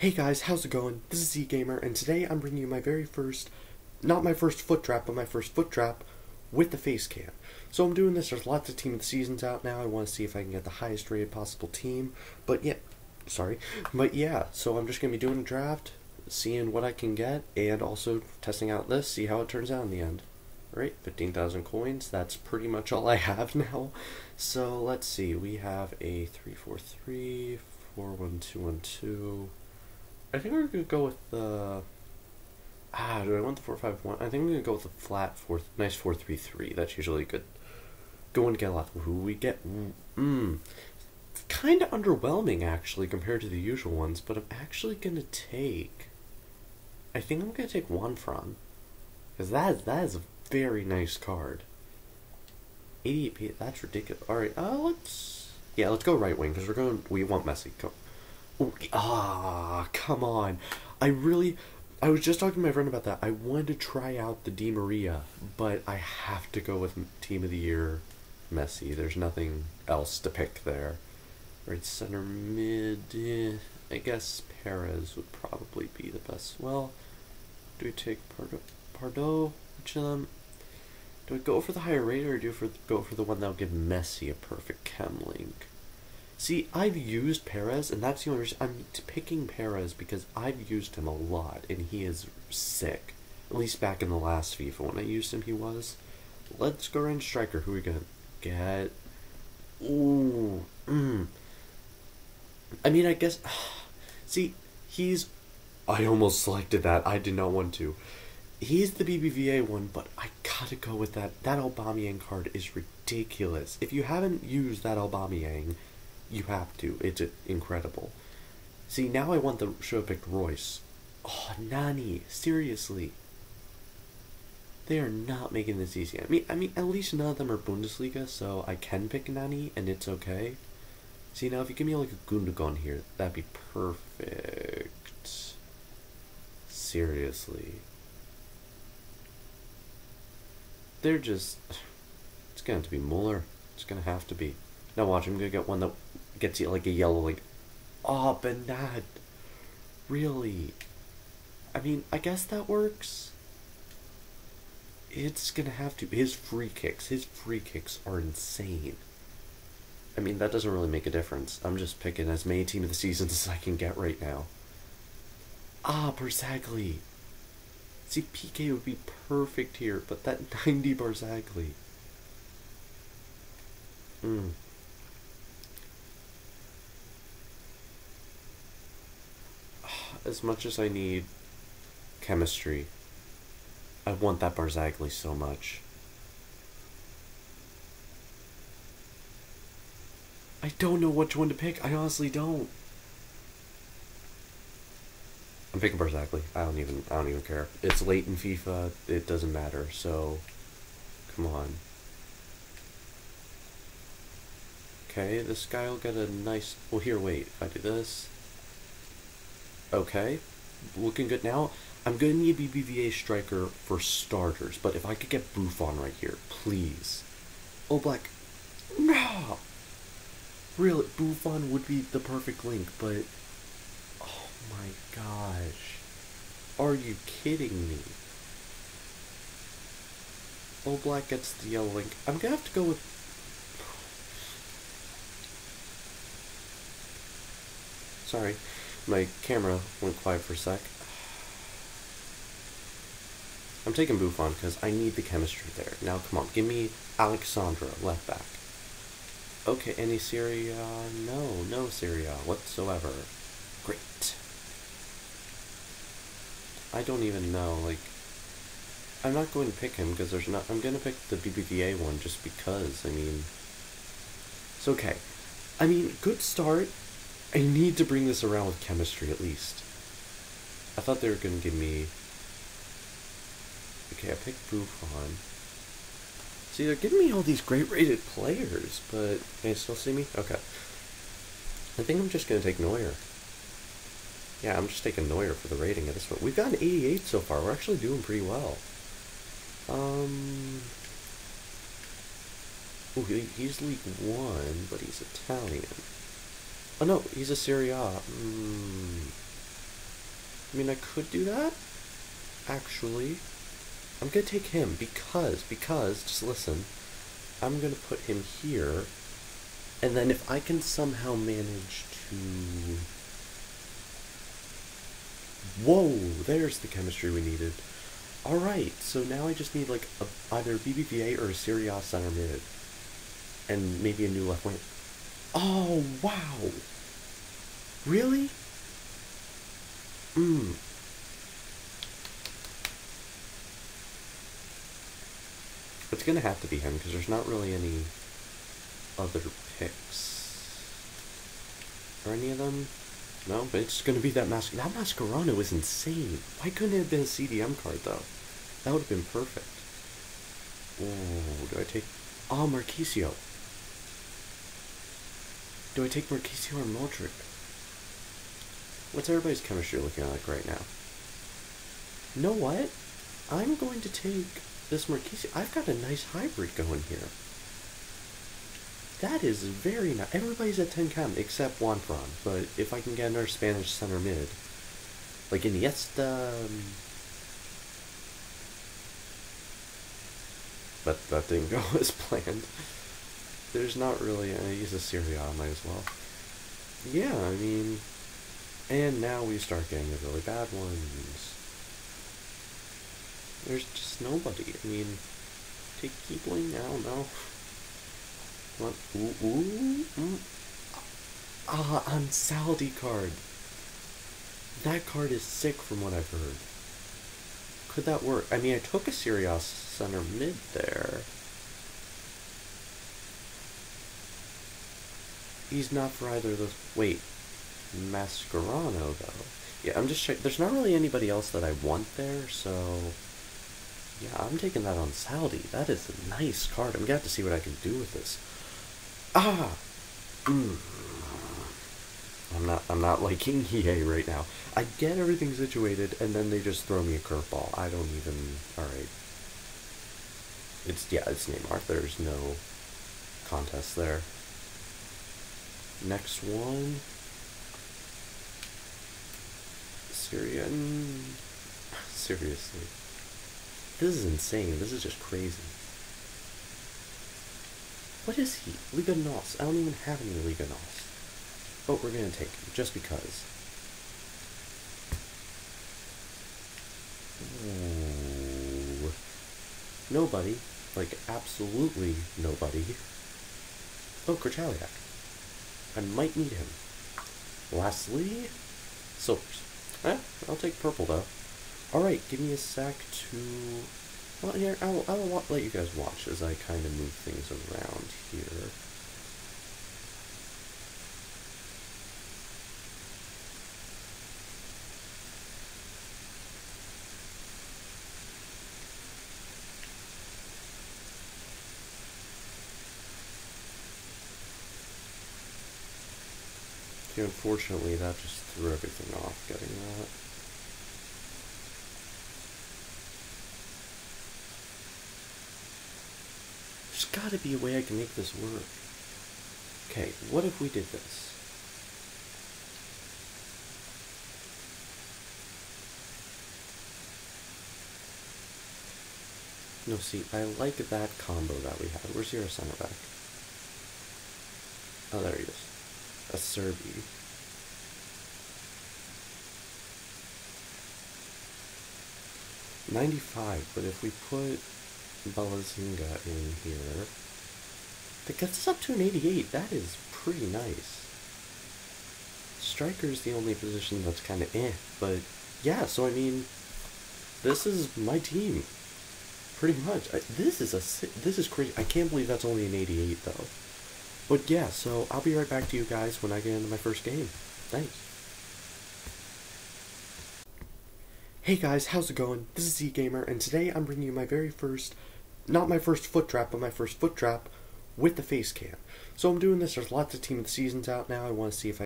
Hey guys, how's it going? This is Z Gamer, and today I'm bringing you my very first, not my first FUT draft, but my first FUT draft with the face cam. So I'm doing this. There's lots of team of the seasons out now. I want to see if I can get the highest rated possible team. But yeah, sorry, but yeah. So I'm just gonna be doing a draft, seeing what I can get, and also testing out this, see how it turns out in the end. Alright, 15,000 coins. That's pretty much all I have now. So let's see. We have a 343, 41212. I think we're gonna go with the. Ah, do I want the four five one? I think we're gonna go with the flat four, nice four three three. That's usually good. Going to get a lot. Who we get? Mmm, kind of underwhelming actually compared to the usual ones. But I'm actually gonna take. I think I'm gonna take Juanfran, because that that is a very nice card. 88 P. That's ridiculous. All right. Uh, let's. Yeah, let's go right wing because we're going. We want Messi. Ah, come on. I really. I was just talking to my friend about that. I wanted to try out the Di Maria, but I have to go with Team of the Year Messi. There's nothing else to pick there. Right center mid. Eh, I guess Perez would probably be the best. Well, do we take Pardo? Pardo? Which of them? Do we go for the higher rate or do we go for the one that'll give Messi a perfect chem link? See, I've used Perez, and that's the only reason I'm picking Perez because I've used him a lot, and he is sick. At least back in the last FIFA when I used him, he was. Let's go range striker. Who are we gonna get? Ooh, mm. I mean, I guess. See, he's. I almost selected that. I did not want to. He's the BBVA one, but I gotta go with that. That Aubameyang card is ridiculous. If you haven't used that Aubameyang you have to. It's incredible. See, now I want the have picked Reus. Oh, Nani, seriously. They are not making this easy. I mean, I mean, at least none of them are Bundesliga, so I can pick Nani, and it's okay. See, now if you give me like a Gundogan here, that'd be perfect. Seriously. They're just... It's going to be Muller. It's going to have to be. Now watch, I'm to get one that gets you like a yellow like oh Bernard really. I mean I guess that works. It's gonna have to his free kicks his free kicks are insane. I mean that doesn't really make a difference. I'm just picking as many team of the seasons as I can get right now. Ah Barzagli. See PK would be perfect here but that 90 Barzagli. Hmm as much as I need chemistry, I want that Barzagli so much. I don't know which one to pick. I honestly don't. I'm picking Barzagli. I don't even. I don't even care. It's late in FIFA. It doesn't matter. So, come on. Okay, this guy will get a nice. Well, here, wait. If I do this, Okay, looking good now. I'm going to need a BBVA striker for starters, but if I could get Buffon right here, please. Oh, Black. No! Really, Buffon would be the perfect link, but... Oh my gosh. Are you kidding me? Oh, Black gets the yellow link. I'm going to have to go with... Sorry. My camera went quiet for a sec. I'm taking Buffon because I need the chemistry there. Now, come on, give me Alex Sandro, left back. Okay, any Serie A? No, no Serie A whatsoever. Great. I don't even know, like... I'm not going to pick him because there's not... I'm going to pick the BBVA one just because, I mean... It's okay. I mean, good start. I need to bring this around with chemistry at least. I thought they were going to give me... Okay, I picked Buffon. See, they're giving me all these great rated players, but can you still see me? Okay. I think I'm just going to take Neuer. Yeah, I'm just taking Neuer for the rating at this point. We've got an 88 so far. We're actually doing pretty well. Um... Ooh, he's League 1, but he's Italian. Oh no, he's a Serie A. Mm. I mean, I could do that. Actually, I'm gonna take him because, because, just listen. I'm gonna put him here, and then if I can somehow manage to... Whoa, there's the chemistry we needed. Alright, so now I just need like a, either BBVA or a Serie A center mid. And maybe a new left wing. Oh, wow! Really? Mmm. It's gonna have to be him because there's not really any other picks. Are any of them? No, but it's gonna be that mask. That Mascherano was insane. Why couldn't it have been a CDM card though? That would have been perfect. Oh, do I take? Ah, oh, Marchisio. Do I take Marchisio or Modric? What's everybody's chemistry looking like right now? You know what? I'm going to take this Marquise. I've got a nice hybrid going here. That is very nice. Everybody's at 10 chem except Juanfran. But if I can get another Spanish center mid, like Iniesta. Um, but that didn't go as planned. There's not really. I use a Serie A, might as well. Yeah, I mean, and now we start getting the really bad ones. There's just nobody. I mean, take Keepling? I don't know. What? Ooh, ooh, mm. Ah, Ansaldi card. That card is sick from what I've heard. Could that work? I mean, I took a Serie A center mid there. He's not for either of those. Wait, Mascherano, though. Yeah, I'm just checking. There's not really anybody else that I want there, so... Yeah, I'm taking that Ansaldi. That is a nice card. I'm gonna have to see what I can do with this. Ah! Mm. I'm not, I'm not liking EA right now. I get everything situated, and then they just throw me a curveball. I don't even... Alright. It's, yeah, it's Neymar. There's no contest there. Next one. Syrian. Seriously. This is insane. This is just crazy. What is he? Liga Nos. I don't even have any Liga Nos. But we're gonna take him, just because. Ooh. Nobody. Like, absolutely nobody. Oh, Krychowiak. I might need him. Lastly, silvers. Eh, I'll take purple though. Alright, give me a sec to... Well, here, I'll, I'll let you guys watch as I kind of move things around here. Unfortunately, that just threw everything off getting that. There's gotta be a way I can make this work. Okay, what if we did this? No, see, I like that combo that we had. Where's your center back? Oh, there he is. A Serbi. Ninety-five, but if we put Balazinga in here, that gets us up to an eighty-eight. That is pretty nice. Striker is the only position that's kind of eh, but yeah. So I mean, this is my team, pretty much. I, this is a this is crazy. I can't believe that's only an eighty-eight though. But yeah, so I'll be right back to you guys when I get into my first game. Thanks. Hey guys, how's it going? This is Z Gamer, and today I'm bringing you my very first, not my first FUT draft, but my first FUT draft with the face cam. So I'm doing this. There's lots of Team of the Seasons out now. I want to see if I